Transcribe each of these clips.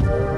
you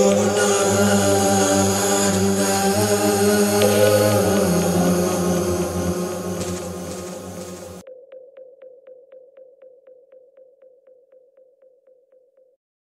Oh, no.